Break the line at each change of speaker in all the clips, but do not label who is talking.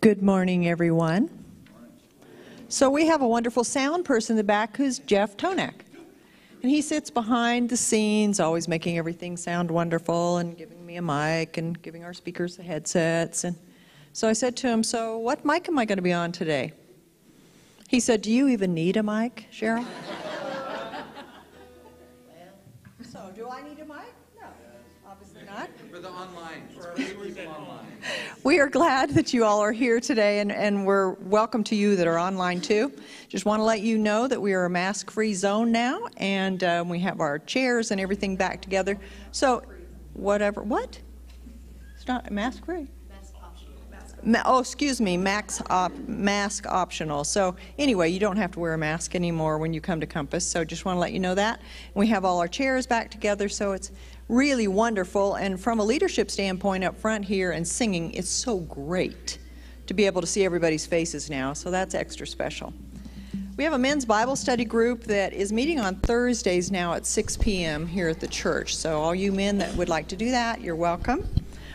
Good morning, everyone. So we have a wonderful sound person in the back who's Jeff Tonak. And he sits behind the scenes, always making everything sound wonderful and giving me a mic and giving our speakers the headsets. And so I said to him, So what mic am I going to be on today? He said, Do you even need a mic, Cheryl?
Online, for our viewers online.
We are glad that you all are here today, and, and we're welcome to you that are online too. Just want to let you know that we are a mask free zone now, and um, we have our chairs and everything back together. So, whatever, what? It's not mask free? Ma- oh, excuse me, max op- mask optional. So anyway, you don't have to wear a mask anymore when you come to Compass. So just want to let you know that. We have all our chairs back together, so it's really wonderful. And from a leadership standpoint up front here and singing, it's so great to be able to see everybody's faces now. So that's extra special. We have a men's Bible study group that is meeting on Thursdays now at 6 p.m. here at the church. So all you men that would like to do that, you're welcome.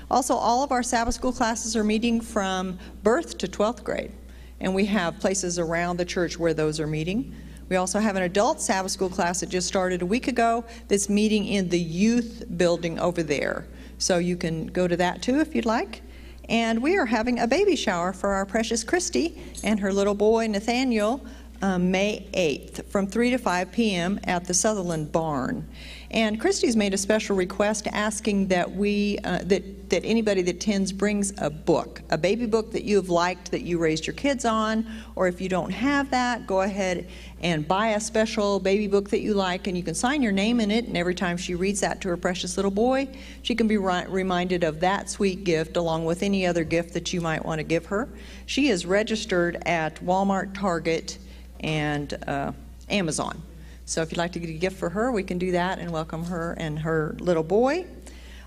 Also, all of our Sabbath school classes are meeting from birth to 12th grade, and we have places around the church where those are meeting. We also have an adult Sabbath school class that just started a week ago that's meeting in the youth building over there. So you can go to that too if you'd like. And we are having a baby shower for our precious Christy and her little boy Nathaniel um, May 8th from 3 to 5 p.m. at the Sutherland Barn. And Christy's made a special request asking that we uh, that that anybody that attends brings a book, a baby book that you have liked that you raised your kids on, or if you don't have that, go ahead and buy a special baby book that you like, and you can sign your name in it. And every time she reads that to her precious little boy, she can be ri- reminded of that sweet gift along with any other gift that you might want to give her. She is registered at Walmart, Target, and uh, Amazon. So if you'd like to get a gift for her, we can do that and welcome her and her little boy.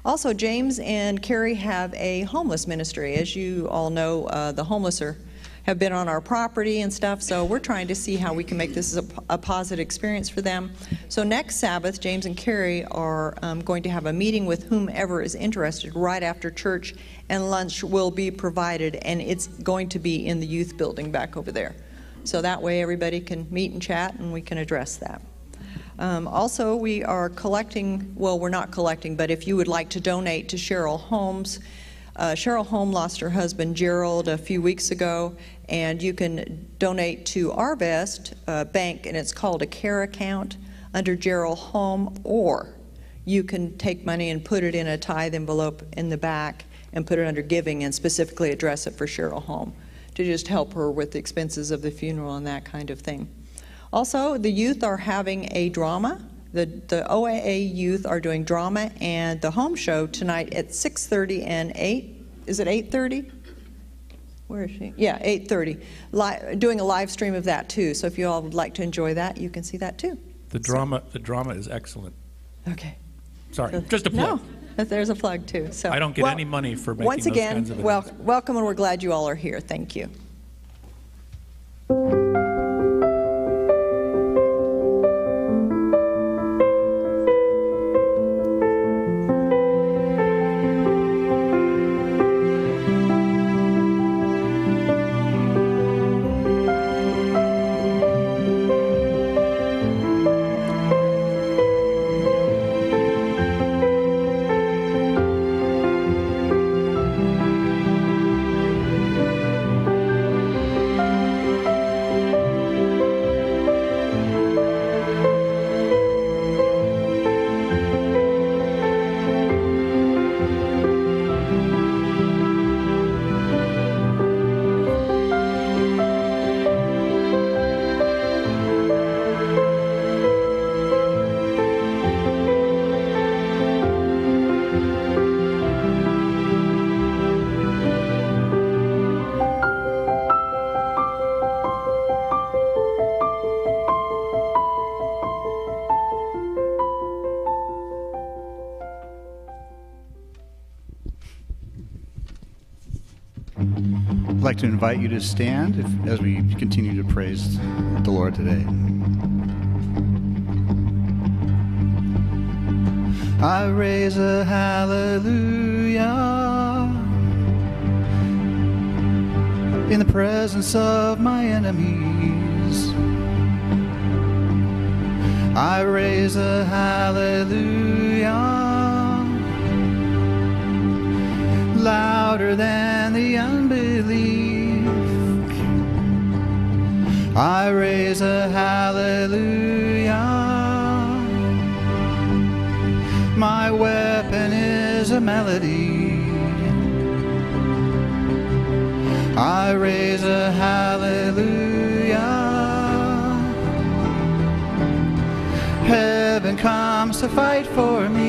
Also, James and Carrie have a homeless ministry. As you all know, uh, the homeless are, have been on our property and stuff, so we're trying to see how we can make this a, a positive experience for them. So next Sabbath, James and Carrie are um, going to have a meeting with whomever is interested right after church, and lunch will be provided, and it's going to be in the youth building back over there. So that way everybody can meet and chat and we can address that. Um, also, we are collecting, well, we're not collecting, but if you would like to donate to Cheryl Holmes, uh, Cheryl Holmes lost her husband Gerald a few weeks ago, and you can donate to Arvest uh, Bank, and it's called a care account under Gerald Holmes, or you can take money and put it in a tithe envelope in the back and put it under giving and specifically address it for Cheryl Home to just help her with the expenses of the funeral and that kind of thing. Also, the youth are having a drama. The, the OAA youth are doing drama and the home show tonight at 6.30 and 8. Is it 8.30? Where is she? Yeah, 8.30. Li- doing a live stream of that too. So if you all would like to enjoy that, you can see that too.
The drama, the drama is excellent.
Okay.
Sorry, just a plug.
No, there's a plug too. So
I don't get
well,
any money for making
Once
those
again,
kinds of events.
welcome, and we're glad you all are here. Thank you.
like to invite you to stand if, as we continue to praise the Lord today. I raise a hallelujah in the presence of my enemies. I raise a hallelujah louder than the I raise a hallelujah. My weapon is a melody. I raise a hallelujah. Heaven comes to fight for me.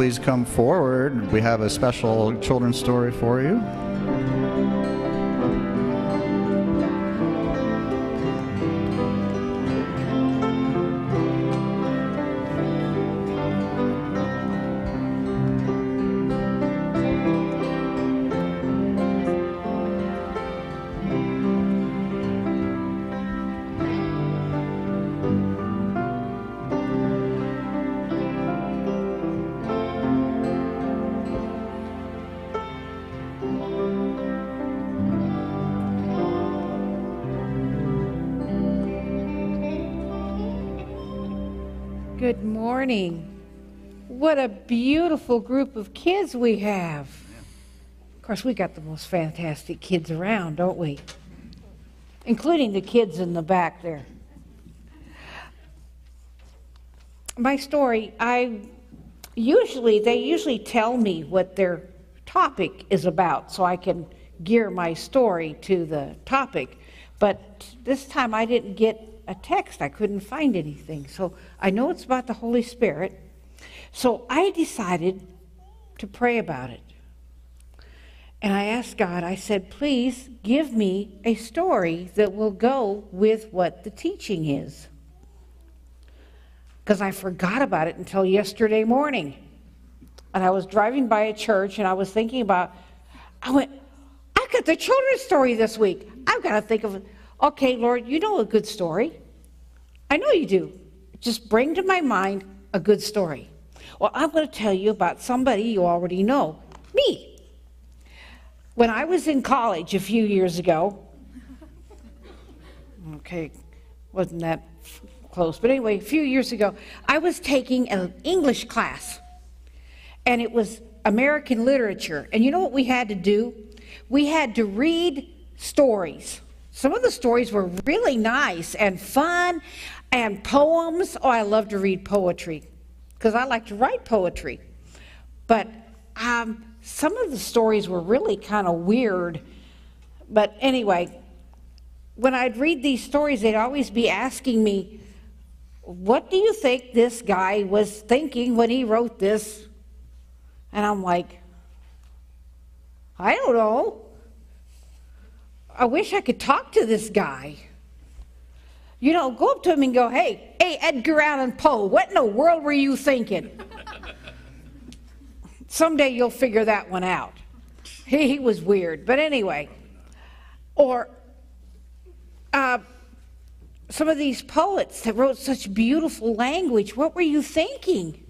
Please come forward. We have a special children's story for you.
Beautiful group of kids we have. Of course, we got the most fantastic kids around, don't we? Including the kids in the back there. My story, I usually, they usually tell me what their topic is about so I can gear my story to the topic. But this time I didn't get a text. I couldn't find anything. So I know it's about the Holy Spirit. So I decided to pray about it. And I asked God, I said, please give me a story that will go with what the teaching is. Because I forgot about it until yesterday morning. And I was driving by a church and I was thinking about, I went, I've got the children's story this week. I've got to think of, okay, Lord, you know a good story. I know you do. Just bring to my mind a good story. Well, I'm going to tell you about somebody you already know me. When I was in college a few years ago, okay, wasn't that close, but anyway, a few years ago, I was taking an English class, and it was American literature. And you know what we had to do? We had to read stories. Some of the stories were really nice and fun, and poems. Oh, I love to read poetry because I like to write poetry. But um, some of the stories were really kind of weird. But anyway, when I'd read these stories, they'd always be asking me, What do you think this guy was thinking when he wrote this? And I'm like, I don't know. I wish I could talk to this guy. You know, go up to him and go, hey, hey, Edgar Allan Poe, what in the world were you thinking? Someday you'll figure that one out. He, he was weird. But anyway, or uh, some of these poets that wrote such beautiful language, what were you thinking?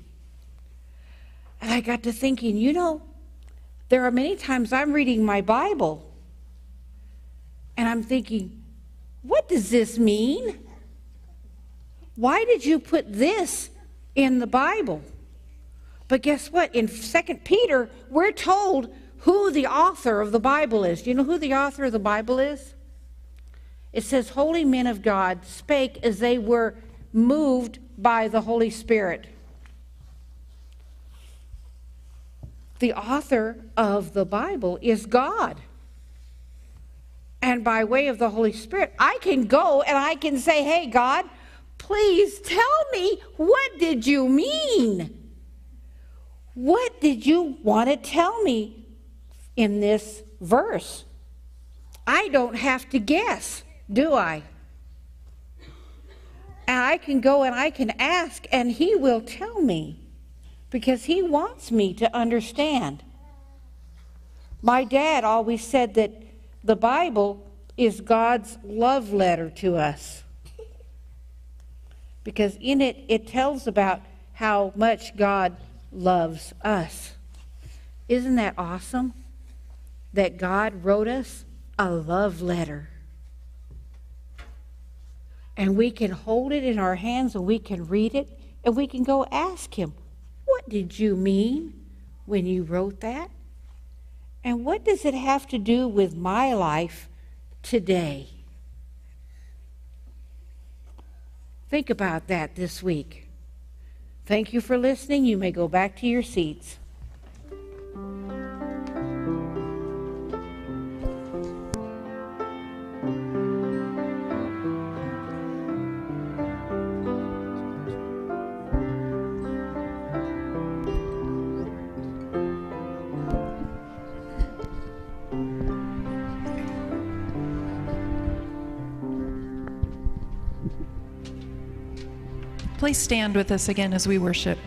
And I got to thinking, you know, there are many times I'm reading my Bible and I'm thinking, what does this mean? Why did you put this in the Bible? But guess what? In 2 Peter, we're told who the author of the Bible is. Do you know who the author of the Bible is? It says, Holy men of God spake as they were moved by the Holy Spirit. The author of the Bible is God. And by way of the Holy Spirit, I can go and I can say, Hey, God, please tell me, what did you mean? What did you want to tell me in this verse? I don't have to guess, do I? And I can go and I can ask, and He will tell me because He wants me to understand. My dad always said that the Bible is God's love letter to us because in it, it tells about how much God loves us. Isn't that awesome? That God wrote us a love letter. And we can hold it in our hands and we can read it and we can go ask Him, What did you mean when you wrote that? And what does it have to do with my life today? Think about that this week. Thank you for listening. You may go back to your seats.
Please stand with us again as we worship.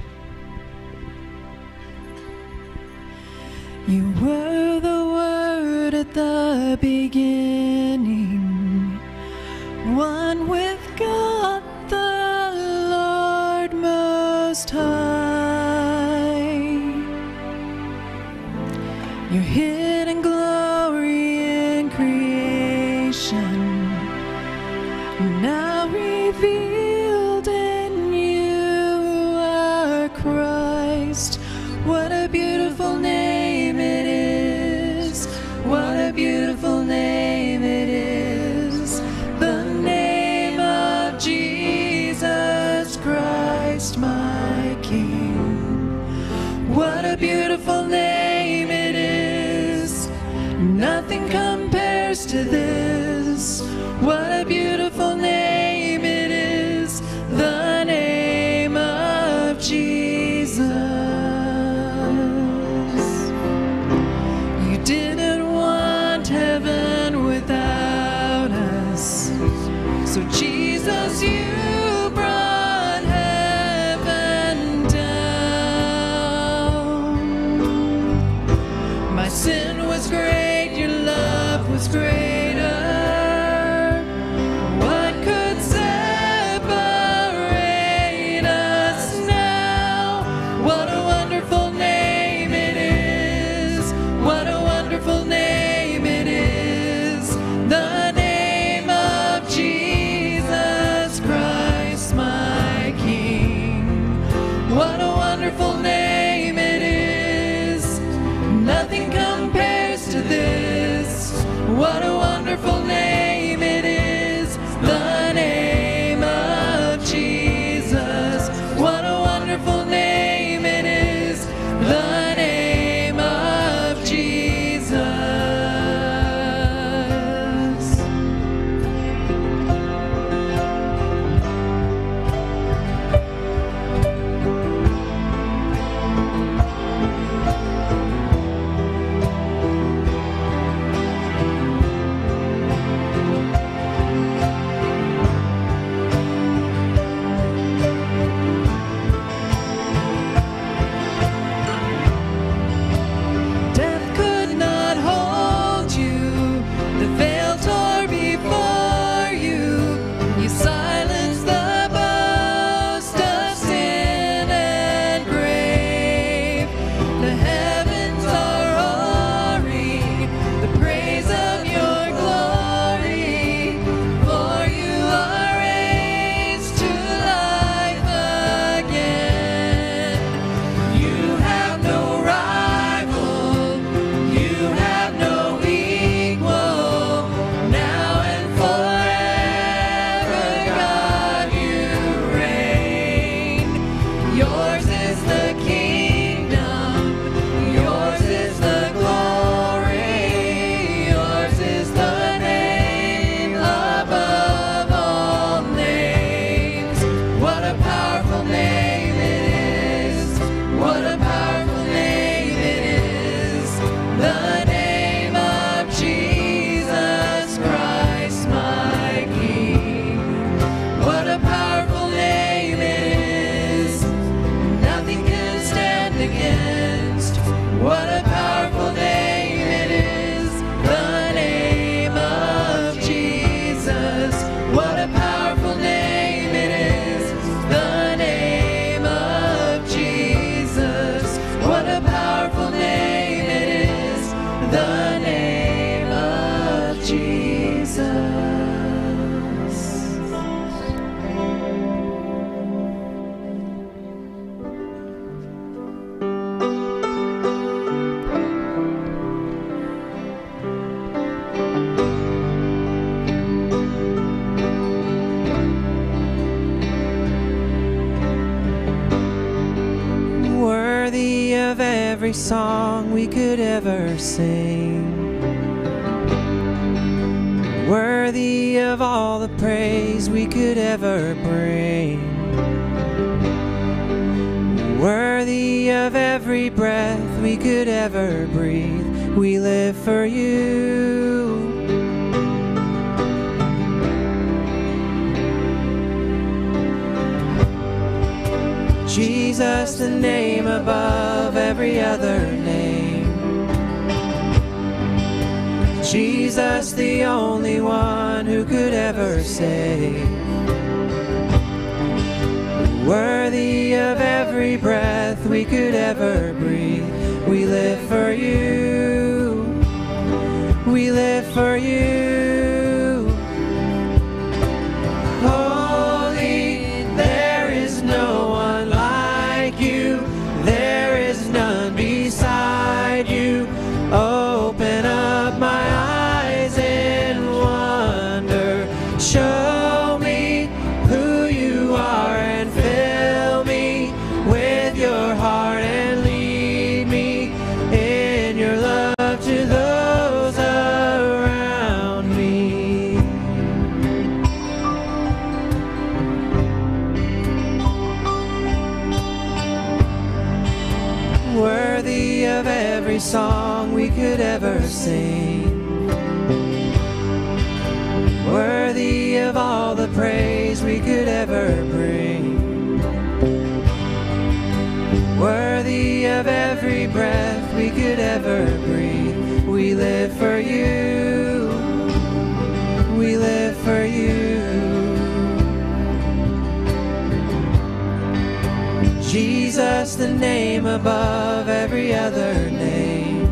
name above
every
other name.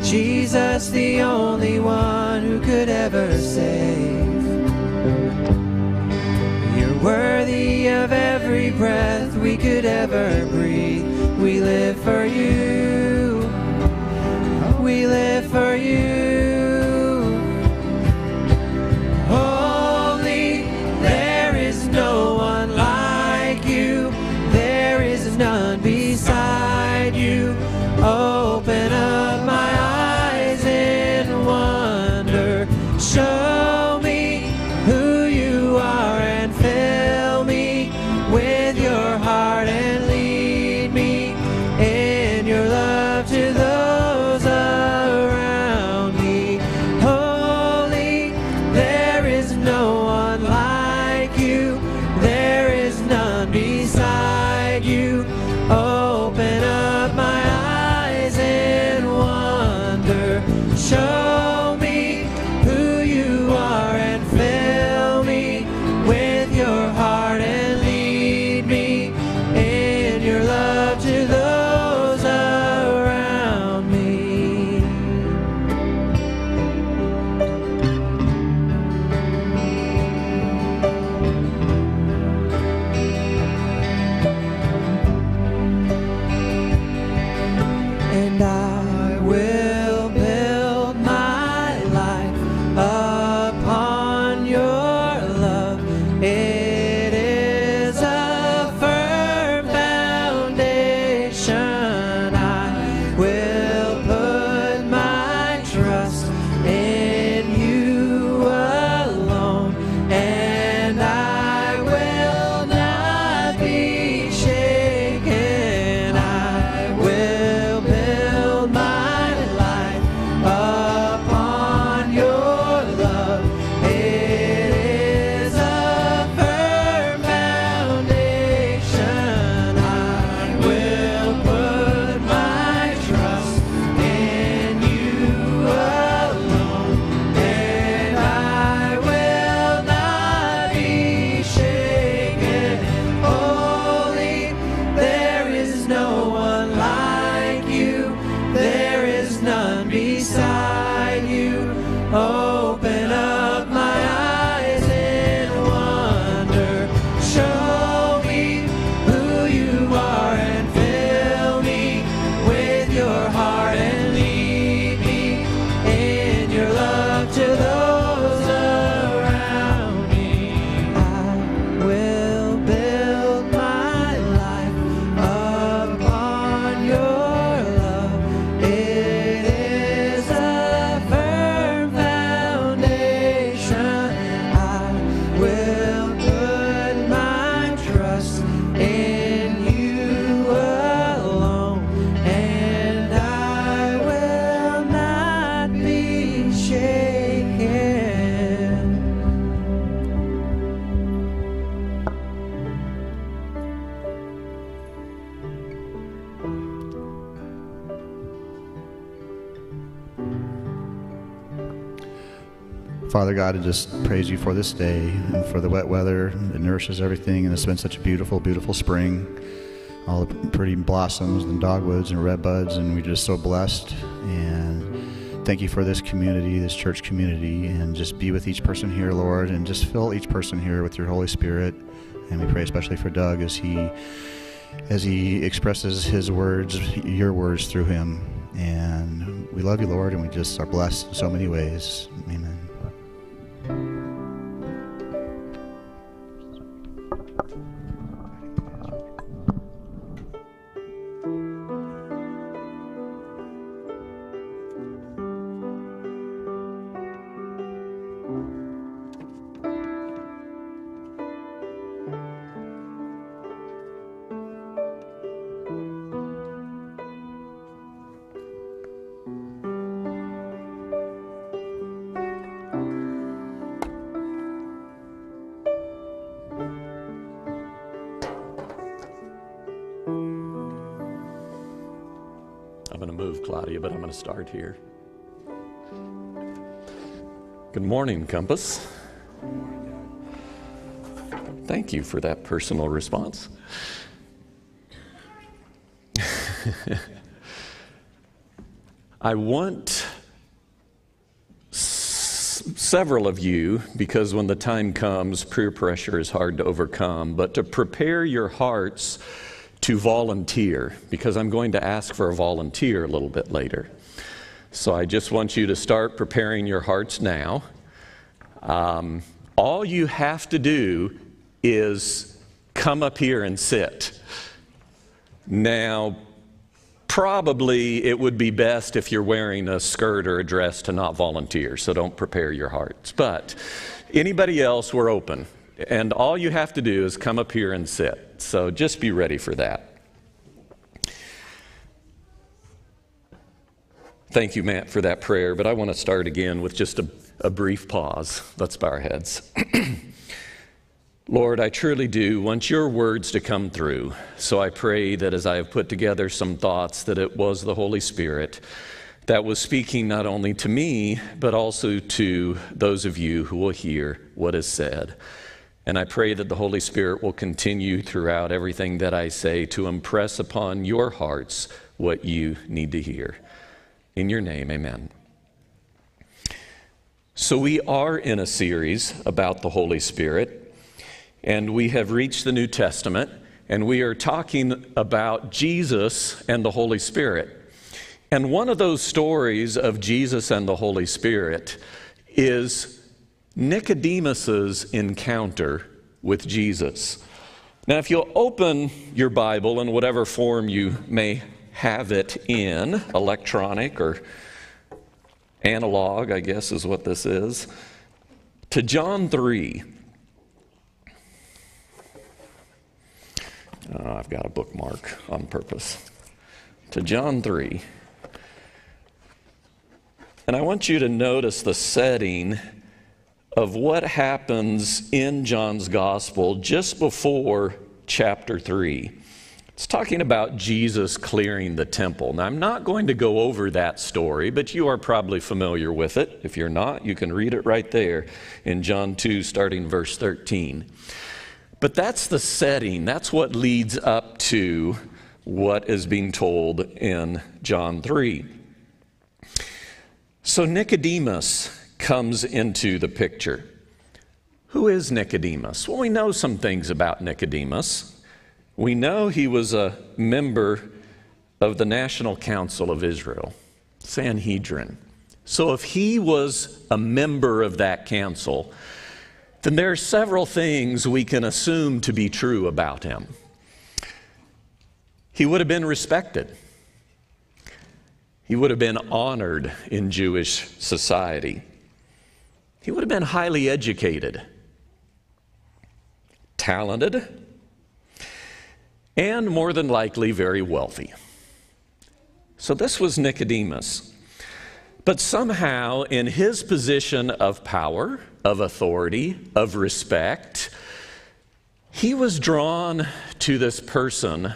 Jesus, the only one who could ever save. You're worthy of every breath we could ever breathe. We live for you. We live for you.
Just praise you for this day and for the wet weather. It nourishes everything, and it's been such a beautiful, beautiful spring. All the pretty blossoms and dogwoods and red buds, and we're just so blessed. And thank you for this community, this church community, and just be with each person here, Lord, and just fill each person here with your Holy Spirit. And we pray especially for Doug as he as he expresses his words, your words through him. And we love you, Lord, and we just are blessed in so many ways. Amen.
Going to move, Claudia, but I'm going to start here. Good morning, Compass. Thank you for that personal response. I want s- several of you, because when the time comes, peer pressure is hard to overcome, but to prepare your hearts to volunteer, because I'm going to ask for a volunteer a little bit later. So I just want you to start preparing your hearts now. Um, all you have to do is come up here and sit. Now, probably it would be best if you're wearing a skirt or a dress to not volunteer, so don't prepare your hearts. But anybody else, we're open. And all you have to do is come up here and sit. So just be ready for that. Thank you, Matt, for that prayer, but I want to start again with just a, a brief pause. Let's bow our heads. Lord, I truly do want your words to come through. So I pray that as I have put together some thoughts, that it was the Holy Spirit that was speaking not only to me, but also to those of you who will hear what is said. And I pray that the Holy Spirit will continue throughout everything that I say to impress upon your hearts what you need to hear. In your name, amen. So, we are in a series about the Holy Spirit, and we have reached the New Testament, and we are talking about Jesus and the Holy Spirit. And one of those stories of Jesus and the Holy Spirit is Nicodemus's encounter with Jesus. Now, if you'll open your Bible in whatever form you may have it in, electronic or analog, I guess is what this is, to John 3. Oh, I've got a bookmark on purpose. To John 3. And I want you to notice the setting of what happens in John's gospel just before chapter 3. It's talking about Jesus clearing the temple. Now, I'm not going to go over that story, but you are probably familiar with it. If you're not, you can read it right there in John 2, starting verse 13. But that's the setting, that's what leads up to what is being told in John 3. So Nicodemus comes into the picture. Who is Nicodemus? Well, we know some things about Nicodemus. We know he was a member of the National Council of Israel, Sanhedrin. So if he was a member of that council, then there are several things we can assume to be true about him. He would have been respected. He would have been honored in Jewish society. He would have been highly educated, talented, and more than likely very wealthy. So this was Nicodemus. But somehow, in his position of power, of authority, of respect, he was drawn to this person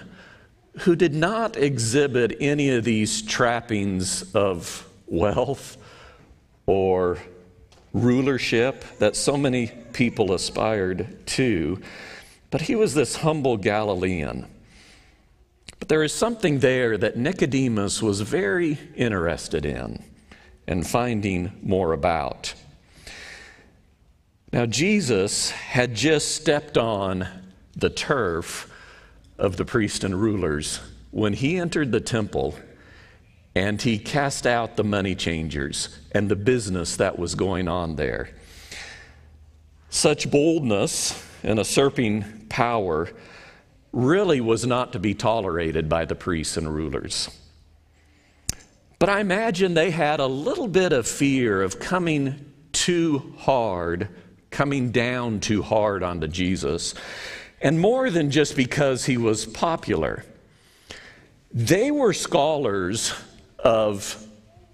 who did not exhibit any of these trappings of wealth or rulership that so many people aspired to, but he was this humble Galilean. But there is something there that Nicodemus was very interested in and finding more about. Now, Jesus had just stepped on the turf of the priests and rulers when he entered the temple and he cast out the money changers and the business that was going on there. Such boldness and usurping power really was not to be tolerated by the priests and rulers. But I imagine they had a little bit of fear of coming too hard, coming down too hard onto Jesus. And more than just because he was popular, they were scholars of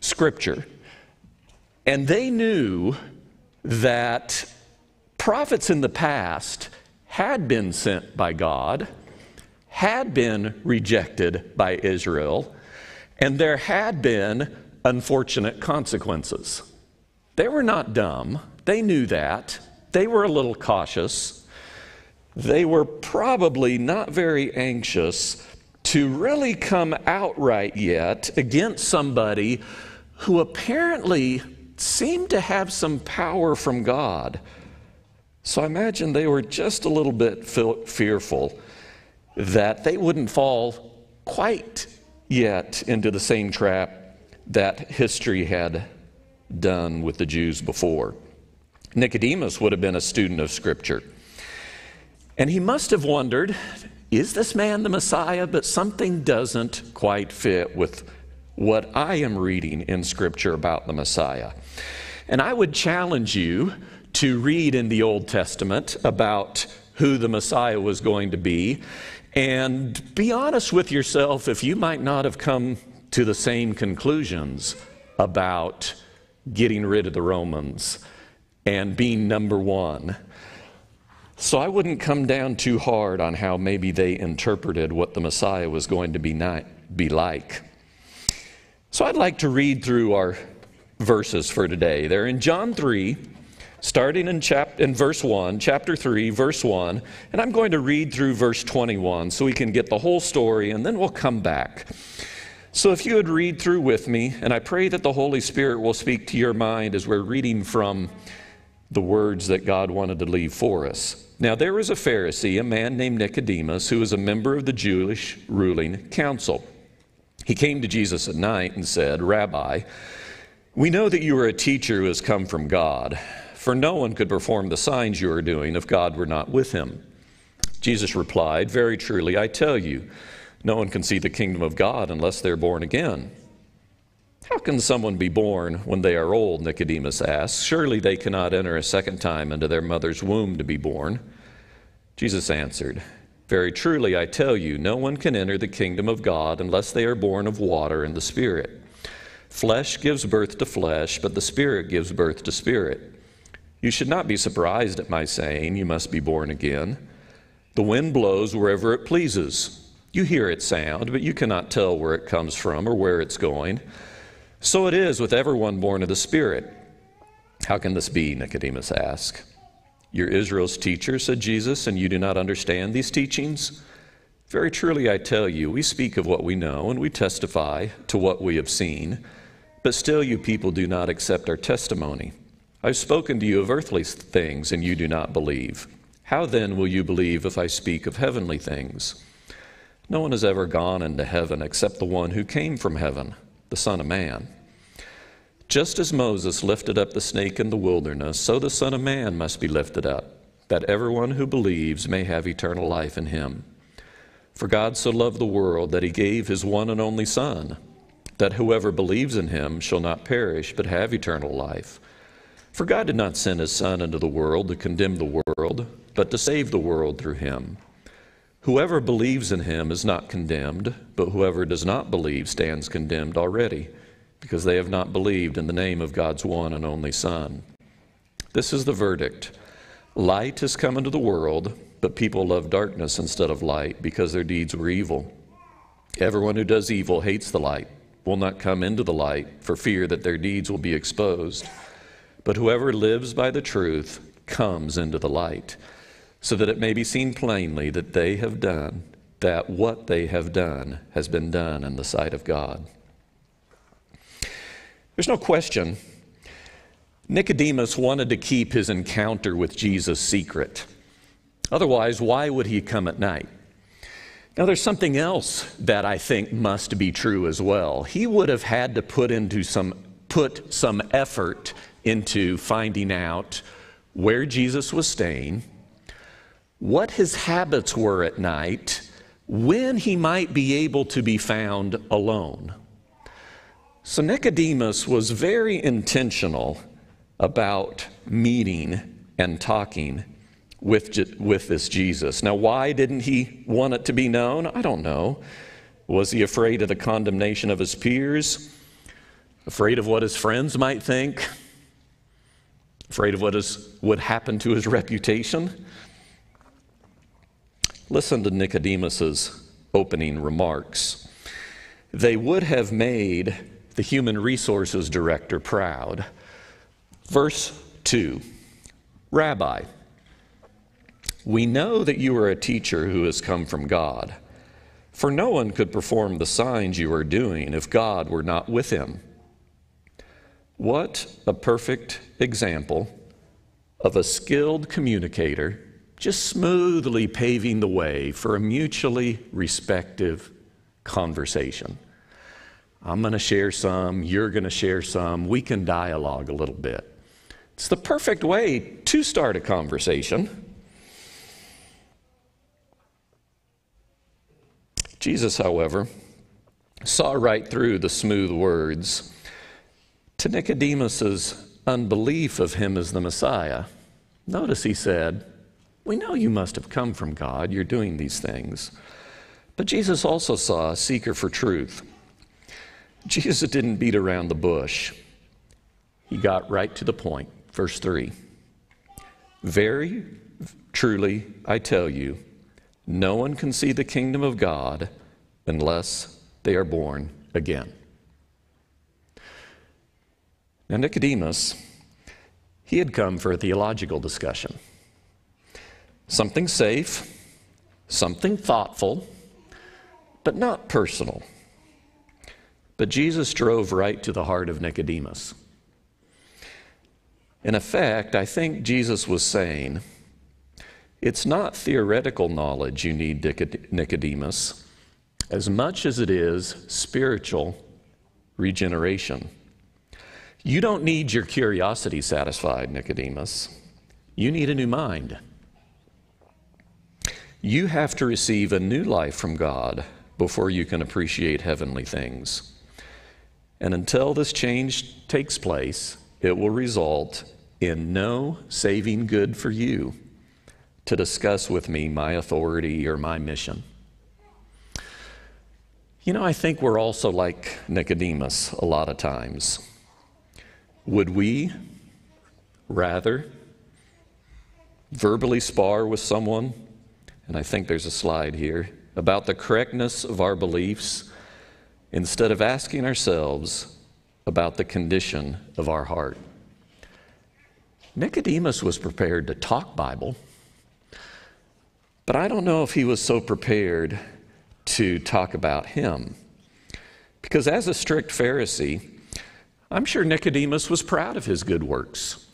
Scripture. And they knew that prophets in the past had been sent by God, had been rejected by Israel, and there had been unfortunate consequences. They were not dumb, they knew that. They were a little cautious. They were probably not very anxious to really come outright yet against somebody who apparently seemed to have some power from God. So I imagine they were just a little bit fearful that they wouldn't fall quite yet into the same trap that history had done with the Jews before. Nicodemus would have been a student of Scripture. And he must have wondered is this man the Messiah? But something doesn't quite fit with what I am reading in Scripture about the Messiah. And I would challenge you to read in the Old Testament about who the Messiah was going to be and be honest with yourself if you might not have come to the same conclusions about getting rid of the Romans and being number one so I wouldn't come down too hard on how maybe they interpreted what the Messiah was going to be, not, be like. So I'd like to read through our verses for today. They're in John 3, starting in, chap- in verse 1, chapter 3, verse 1, and I'm going to read through verse 21 so we can get the whole story and then we'll come back. So if you would read through with me, and I pray that the Holy Spirit will speak to your mind as we're reading from the words that God wanted to leave for us. Now, there was a Pharisee, a man named Nicodemus, who was a member of the Jewish ruling council. He came to Jesus at night and said, Rabbi, we know that you are a teacher who has come from God, for no one could perform the signs you are doing if God were not with him. Jesus replied, Very truly, I tell you, no one can see the kingdom of God unless they're born again. How can someone be born when they are old? Nicodemus asked. Surely they cannot enter a second time into their mother's womb to be born. Jesus answered, Very truly I tell you, no one can enter the kingdom of God unless they are born of water and the Spirit. Flesh gives birth to flesh, but the Spirit gives birth to spirit. You should not be surprised at my saying, You must be born again. The wind blows wherever it pleases. You hear its sound, but you cannot tell where it comes from or where it's going. So it is with everyone born of the Spirit. How can this be? Nicodemus asked. You're Israel's teacher, said Jesus, and you do not understand these teachings? Very truly I tell you, we speak of what we know, and we testify to what we have seen, but still you people do not accept our testimony. I've spoken to you of earthly things, and you do not believe. How then will you believe if I speak of heavenly things? No one has ever gone into heaven except the one who came from heaven, the Son of Man. Just as Moses lifted up the snake in the wilderness, so the Son of Man must be lifted up, that everyone who believes may have eternal life in him. For God so loved the world that he gave his one and only Son, that whoever believes in him shall not perish, but have eternal life. For God did not send his Son into the world to condemn the world, but to save the world through him. Whoever believes in him is not condemned, but whoever does not believe stands condemned already because they have not believed in the name of God's one and only Son. This is the verdict Light has come into the world, but people love darkness instead of light because their deeds were evil. Everyone who does evil hates the light, will not come into the light for fear that their deeds will be exposed. But whoever lives by the truth comes into the light, so that it may be seen plainly that they have done, that what they have done has been done in the sight of God. There's no question. Nicodemus wanted to keep his encounter with Jesus secret. Otherwise, why would he come at night? Now, there's something else that I think must be true as well. He would have had to put into some put some effort into finding out where Jesus was staying, what his habits were at night, when he might be able to be found alone. So Nicodemus was very intentional about meeting and talking with, with this Jesus. Now, why didn't he want it to be known? I don't know. Was he afraid of the condemnation of his peers? Afraid of what his friends might think? Afraid of what is, would happen to his reputation? Listen to Nicodemus's opening remarks. They would have made the human resources director proud. Verse 2 Rabbi, we know that you are a teacher who has come from God, for no one could perform the signs you are doing if God were not with him. What a perfect example of a skilled communicator just smoothly paving the way for a mutually respective conversation. I'm going to share some, you're going to share some, we can dialogue a little bit. It's the perfect way to start a conversation. Jesus, however, saw right through the smooth words to Nicodemus's unbelief of him as the Messiah. Notice he said, We know you must have come from God, you're doing these things. But Jesus also saw a seeker for truth. Jesus didn't beat around the bush, he got right to the point. Verse 3 Very truly, I tell you, no one can see the kingdom of God unless they are born again. Now, Nicodemus, he had come for a theological discussion. Something safe, something thoughtful, but not personal. But Jesus drove right to the heart of Nicodemus. In effect, I think Jesus was saying, it's not theoretical knowledge you need, Nicodemus, as much as it is spiritual regeneration. You don't need your curiosity satisfied, Nicodemus. You need a new mind. You have to receive a new life from God before you can appreciate heavenly things. And until this change takes place, it will result in no saving good for you to discuss with me my authority or my mission. You know, I think we're also like Nicodemus a lot of times. Would we rather verbally spar with someone, and I think there's a slide here, about the correctness of our beliefs instead of asking ourselves about the condition of our heart? Nicodemus was prepared to talk Bible, but I don't know if he was so prepared to talk about him. Because as a strict Pharisee, I'm sure Nicodemus was proud of his good works.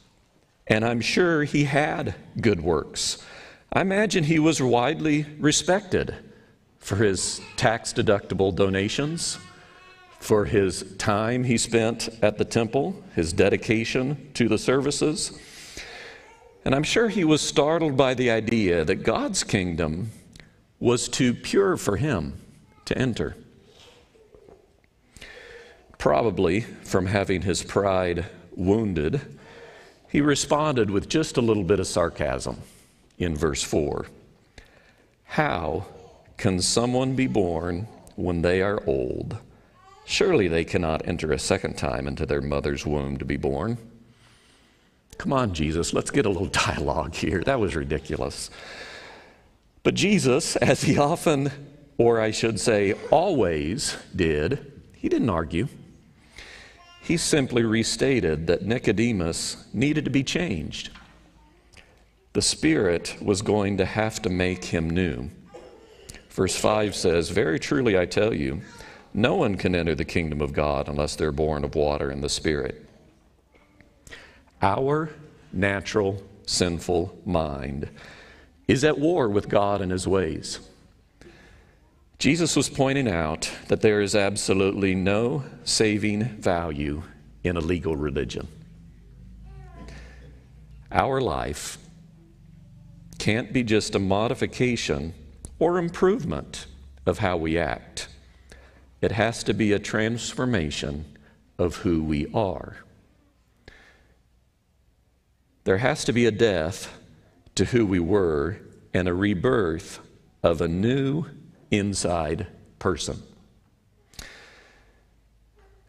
And I'm sure he had good works. I imagine he was widely respected for his tax deductible donations, for his time he spent at the temple, his dedication to the services. And I'm sure he was startled by the idea that God's kingdom was too pure for him to enter. Probably from having his pride wounded, he responded with just a little bit of sarcasm in verse 4. How can someone be born when they are old? Surely they cannot enter a second time into their mother's womb to be born. Come on, Jesus, let's get a little dialogue here. That was ridiculous. But Jesus, as he often, or I should say always did, he didn't argue. he simply restated that Nicodemus needed to be changed. The Spirit was going to have to make him new. Verse 5 says, Very truly I tell you, no one can enter the kingdom of God unless they're born of water and the Spirit. Our natural sinful mind is at war with God and his ways. Jesus was pointing out that there is absolutely no saving value in a legal religion. Our life can't be just a modification or improvement of how we act. It has to be a transformation of who we are. There has to be a death to who we were and a rebirth of a new inside person.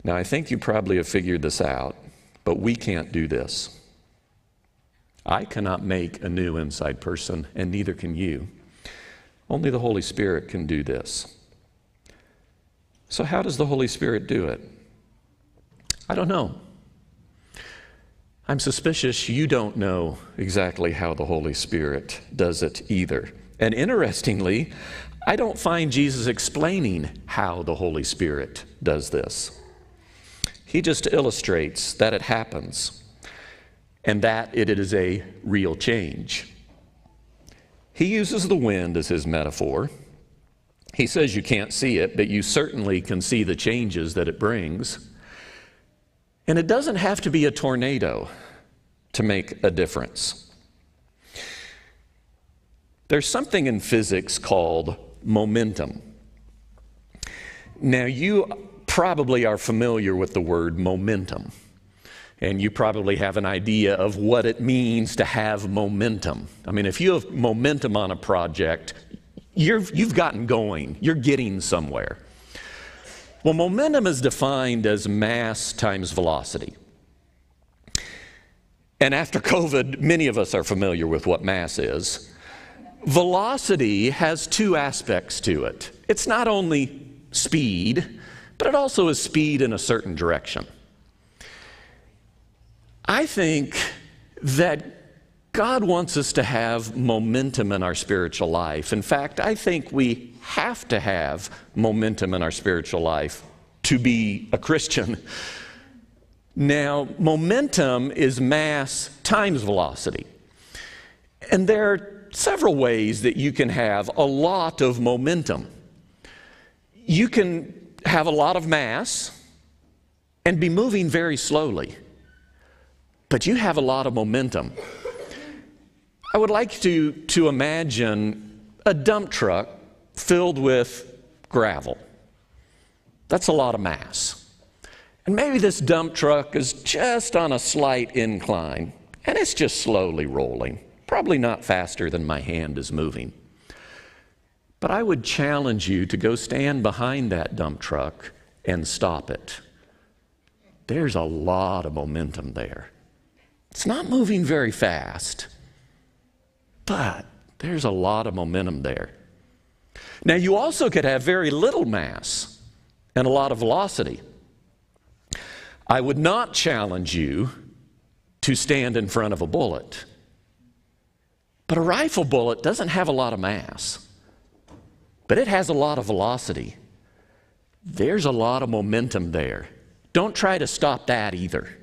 Now, I think you probably have figured this out, but we can't do this. I cannot make a new inside person, and neither can you. Only the Holy Spirit can do this. So, how does the Holy Spirit do it? I don't know. I'm suspicious you don't know exactly how the Holy Spirit does it either. And interestingly, I don't find Jesus explaining how the Holy Spirit does this. He just illustrates that it happens and that it is a real change. He uses the wind as his metaphor. He says you can't see it, but you certainly can see the changes that it brings. And it doesn't have to be a tornado to make a difference. There's something in physics called momentum. Now, you probably are familiar with the word momentum, and you probably have an idea of what it means to have momentum. I mean, if you have momentum on a project, you have gotten going, you're getting somewhere. Well, momentum is defined as mass times velocity. And after COVID, many of us are familiar with what mass is. Velocity has two aspects to it. It's not only speed, but it also is speed in a certain direction. I think that God wants us to have momentum in our spiritual life. In fact, I think we have to have momentum in our spiritual life to be a Christian. Now, momentum is mass times velocity. And there are several ways that you can have a lot of momentum. You can have a lot of mass and be moving very slowly, but you have a lot of momentum. I would like to, to imagine a dump truck filled with gravel. That's a lot of mass. And maybe this dump truck is just on a slight incline and it's just slowly rolling. Probably not faster than my hand is moving. But I would challenge you to go stand behind that dump truck and stop it. There's a lot of momentum there. It's not moving very fast, but there's a lot of momentum there. Now, you also could have very little mass and a lot of velocity. I would not challenge you to stand in front of a bullet. But a rifle bullet doesn't have a lot of mass, but it has a lot of velocity. There's a lot of momentum there. Don't try to stop that either.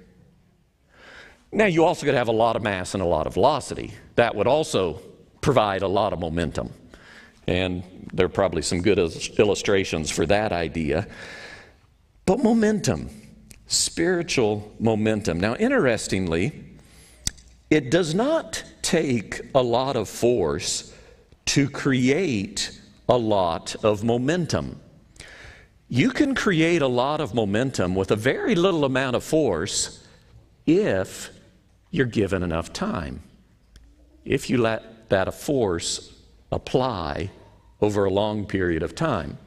Now, you also could have a lot of mass and a lot of velocity. That would also provide a lot of momentum. And there are probably some good illustrations for that idea. But momentum, spiritual momentum. Now, interestingly, it does not take a lot of force to create a lot of momentum. You can create a lot of momentum with a very little amount of force if you're given enough time. If you let that force apply over a long period of time.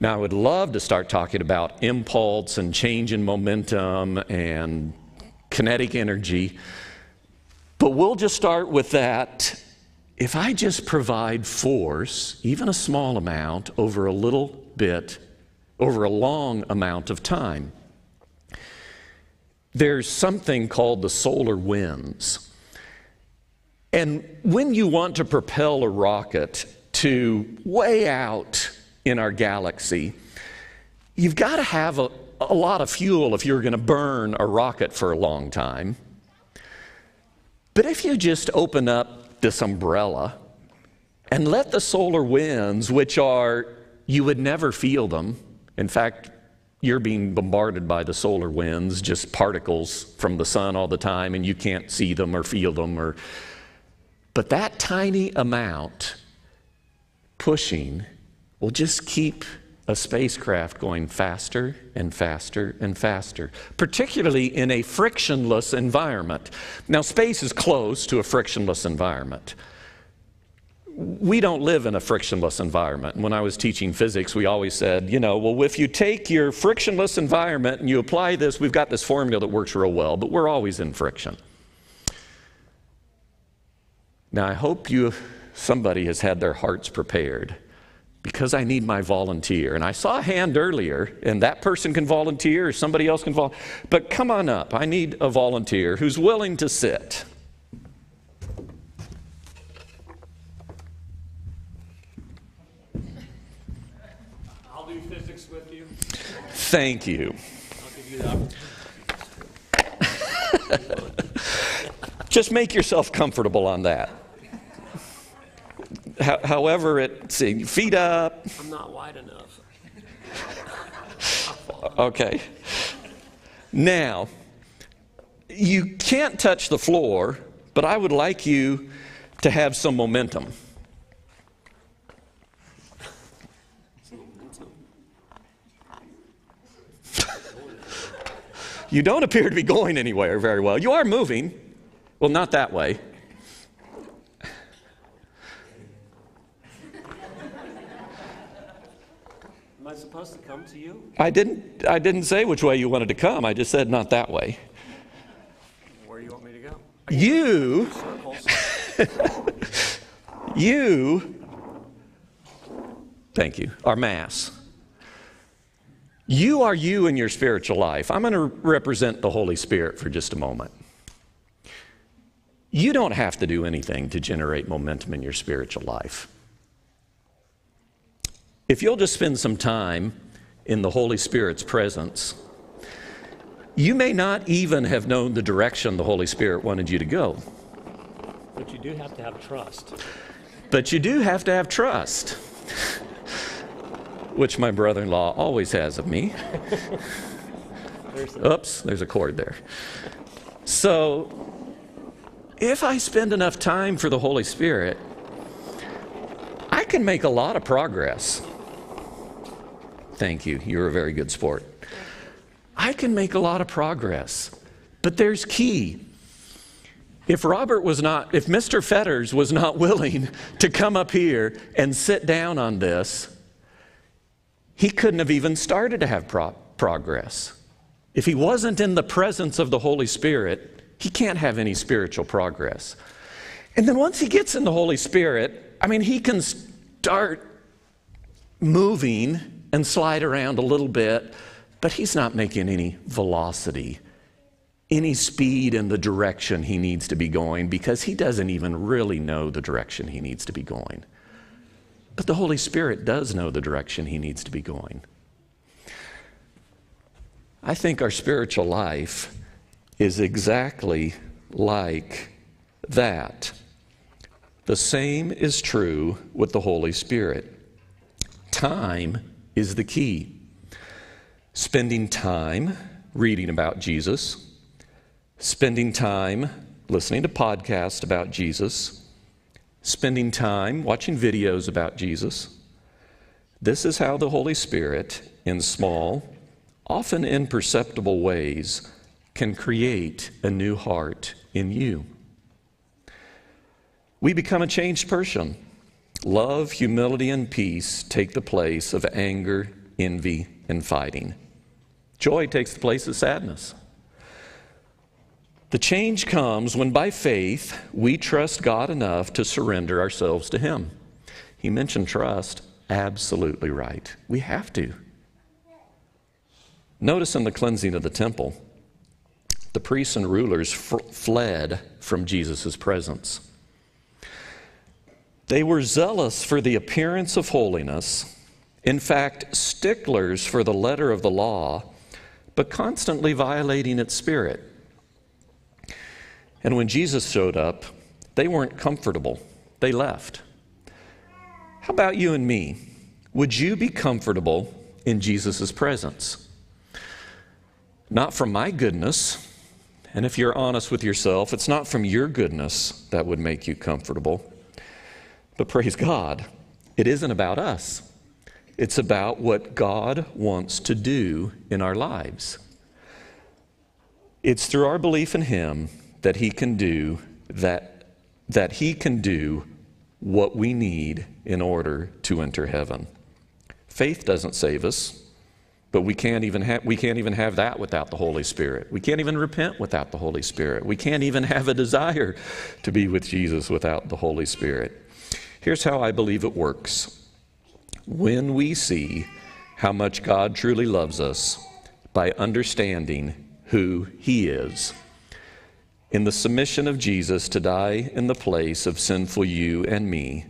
Now, I would love to start talking about impulse and change in momentum and kinetic energy. But we'll just start with that. If I just provide force, even a small amount, over a little bit, over a long amount of time, there's something called the solar winds. And when you want to propel a rocket to way out in our galaxy, you've got to have a, a lot of fuel if you're going to burn a rocket for a long time. But if you just open up this umbrella and let the solar winds, which are, you would never feel them. In fact, you're being bombarded by the solar winds, just particles from the sun all the time, and you can't see them or feel them. Or, but that tiny amount pushing will just keep a spacecraft going faster and faster and faster, particularly in a frictionless environment. Now, space is close to a frictionless environment. We don't live in a frictionless environment. When I was teaching physics, we always said, you know, well, if you take your frictionless environment and you apply this, we've got this formula that works real well, but we're always in friction. Now, I hope you, somebody has had their hearts prepared because I need my volunteer. And I saw a hand earlier, and that person can volunteer or somebody else can volunteer. But come on up. I need a volunteer who's willing to sit.
I'll do physics with you.
Thank you.
You.
Just make yourself comfortable on that. Ho- however, it see, feet up.
I'm not wide enough.
Okay. Now, you can't touch the floor, but I would like you to have some momentum. You don't appear to be going anywhere very well. You are moving. Well, not that way.
Am I supposed to come to you?
I didn't, I didn't say which way you wanted to come. I just said not that way.
Where do you want me to go?
You, you, thank you, Our Mass. You are you in your spiritual life. I'm going to represent the Holy Spirit for just a moment. You don't have to do anything to generate momentum in your spiritual life. If you'll just spend some time in the Holy Spirit's presence, you may not even have known the direction the Holy Spirit wanted you to go.
But you do have to have trust.
But you do have to have trust, which my brother in law always has of me.
There's
Oops, there's a cord there. So, if I spend enough time for the Holy Spirit, I can make a lot of progress. Thank you. You're a very good sport. I can make a lot of progress, but there's key. If Robert was not, if Mr. Fetters was not willing to come up here and sit down on this, he couldn't have even started to have pro- progress. If he wasn't in the presence of the Holy Spirit, he can't have any spiritual progress. And then once he gets in the Holy Spirit, I mean, he can start moving and slide around a little bit, but he's not making any velocity, any speed in the direction he needs to be going because he doesn't even really know the direction he needs to be going. But the Holy Spirit does know the direction he needs to be going. I think our spiritual life is exactly like that. The same is true with the Holy Spirit. Time is the key. Spending time reading about Jesus, spending time listening to podcasts about Jesus, spending time watching videos about Jesus. This is how the Holy Spirit, in small, often imperceptible ways, can create a new heart in you. We become a changed person. Love, humility, and peace take the place of anger, envy, and fighting. Joy takes the place of sadness. The change comes when, by faith, we trust God enough to surrender ourselves to Him. He mentioned trust. Absolutely right. We have to. Notice in the cleansing of the temple, the priests and rulers f- fled from Jesus' presence. They were zealous for the appearance of holiness, in fact, sticklers for the letter of the law, but constantly violating its spirit. And when Jesus showed up, they weren't comfortable. They left. How about you and me? Would you be comfortable in Jesus' presence? Not from my goodness, and if you're honest with yourself, it's not from your goodness that would make you comfortable. But praise God, it isn't about us. It's about what God wants to do in our lives. It's through our belief in Him that He can do that, that He can do what we need in order to enter heaven. Faith doesn't save us, but we can't even have, we can't even have that without the Holy Spirit. We can't even repent without the Holy Spirit. We can't even have a desire to be with Jesus without the Holy Spirit. Here's how I believe it works. When we see how much God truly loves us by understanding who He is, in the submission of Jesus to die in the place of sinful you and me,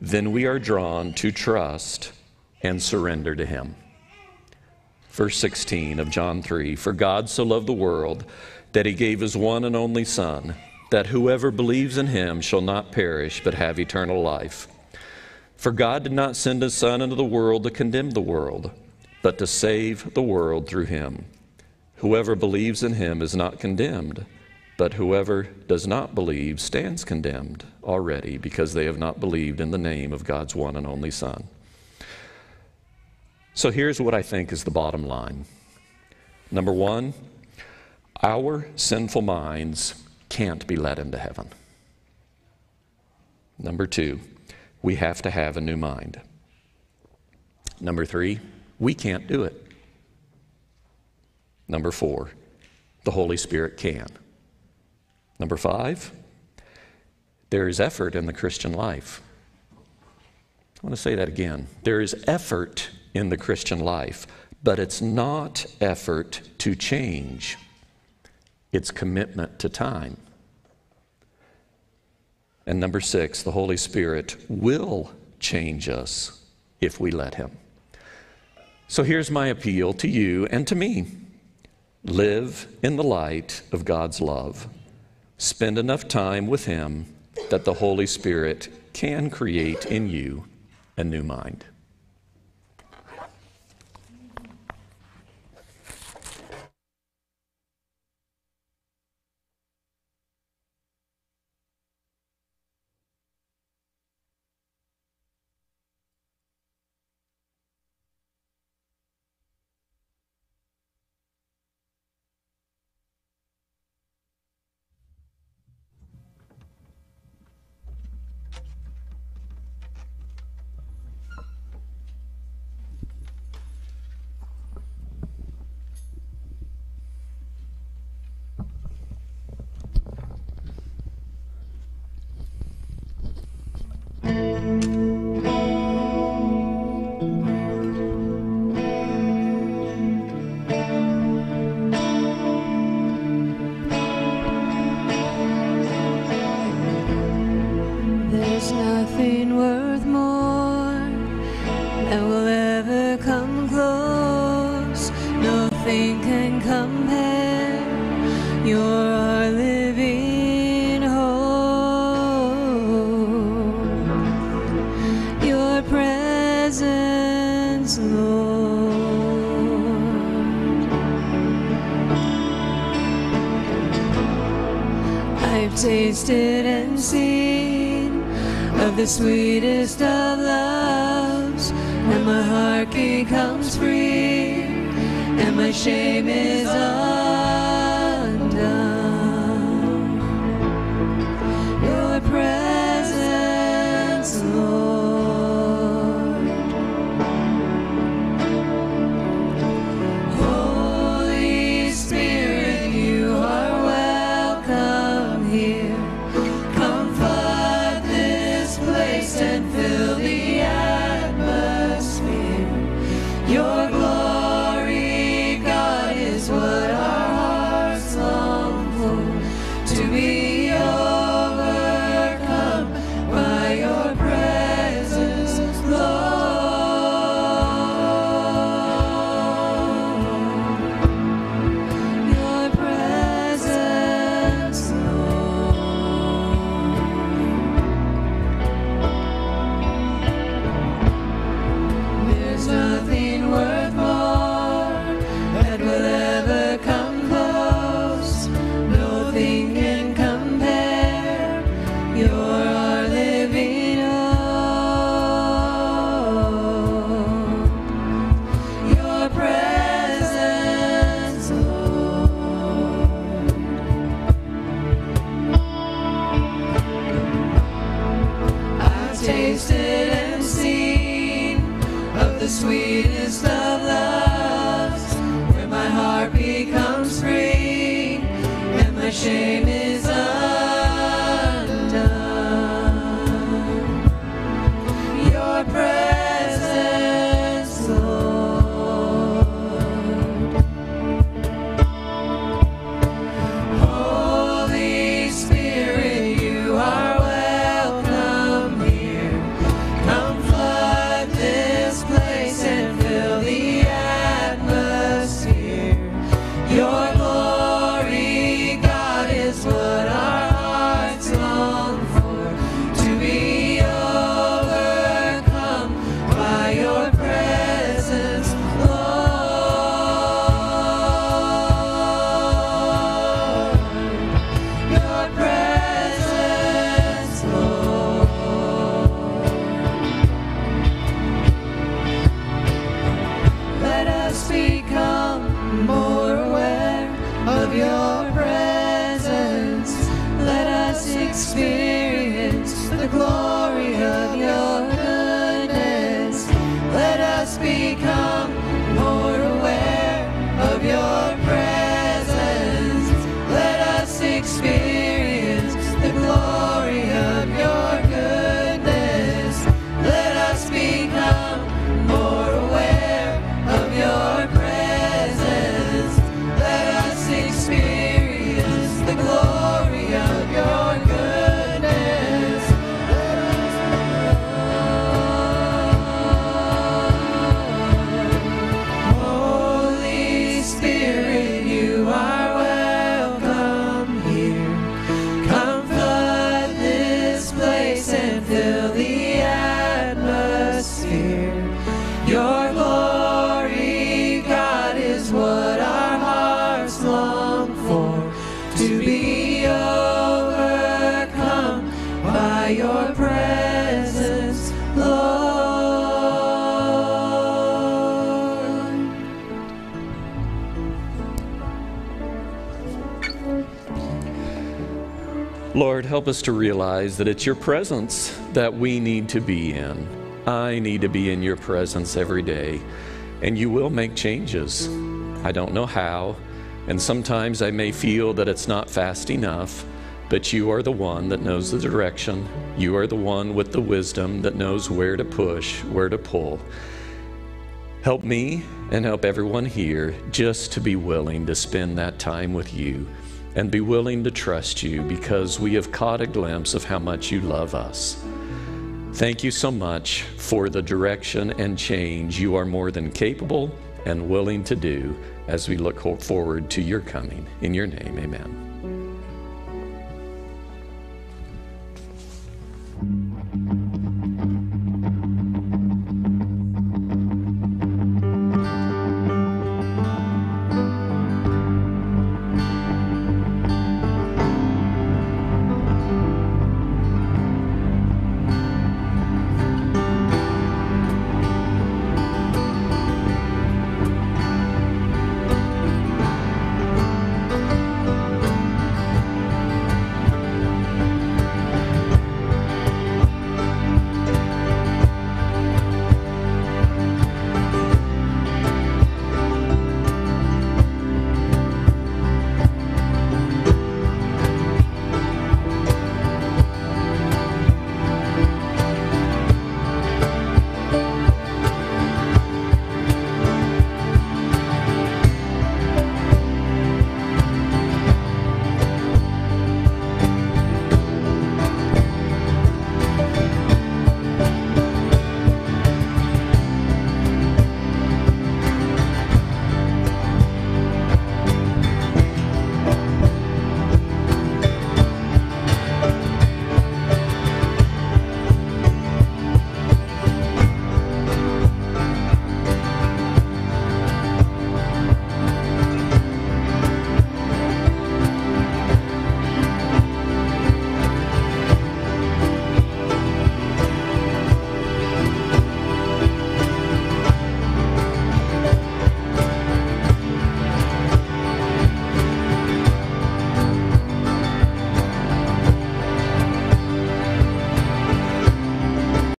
then we are drawn to trust and surrender to Him. Verse 16 of John 3 For God so loved the world that He gave His one and only Son, that whoever believes in Him shall not perish but have eternal life. For God did not send His Son into the world to condemn the world, but to save the world through Him. Whoever believes in Him is not condemned but whoever does not believe stands condemned already because they have not believed in the name of God's one and only Son. So here's what I think is the bottom line. Number one, our sinful minds can't be led into heaven. Number two, we have to have a new mind. Number three, we can't do it. Number four, the Holy Spirit can. Number five, there is effort in the Christian life. I want to say that again. There is effort in the Christian life, but it's not effort to change, it's commitment to time. And number six, the Holy Spirit will change us if we let Him. So here's my appeal to you and to me live in the light of God's love. Spend enough time with Him that the Holy Spirit can create in you a new mind.
The sweetest of loves, and my heart becomes free, and my shame
Lord, help us to realize that it's your presence that we need to be in. I need to be in your presence every day, and you will make changes. I don't know how, and sometimes I may feel that it's not fast enough, but you are the one that knows the direction. You are the one with the wisdom that knows where to push, where to pull. Help me and help everyone here just to be willing to spend that time with you and be willing to trust you because we have caught a glimpse of how much you love us. Thank you so much for the direction and change you are more than capable and willing to do as we look forward to your coming. In your name, amen.